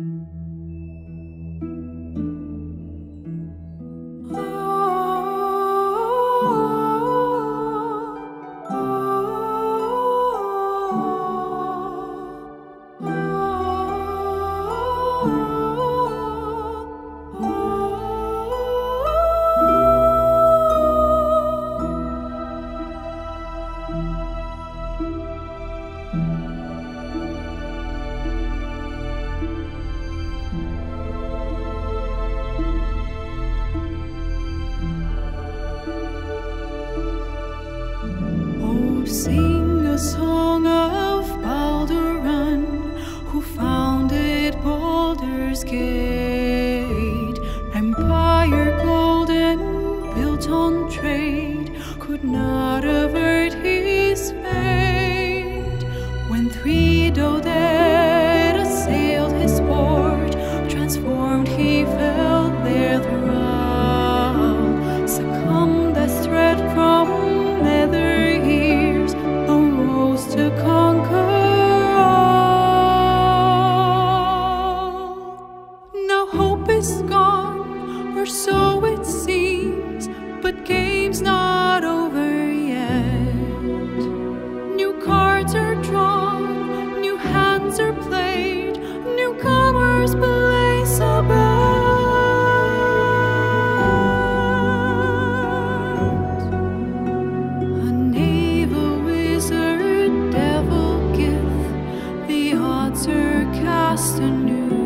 Oh, Gate. Empire golden, built on trade, could not avert his fate. When three Doded is gone, or so it seems, but game's not over yet. New cards are drawn, new hands are played, newcomers blaze a bet. A knave, a wizard, devil gift, the odds are cast anew.